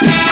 Bye.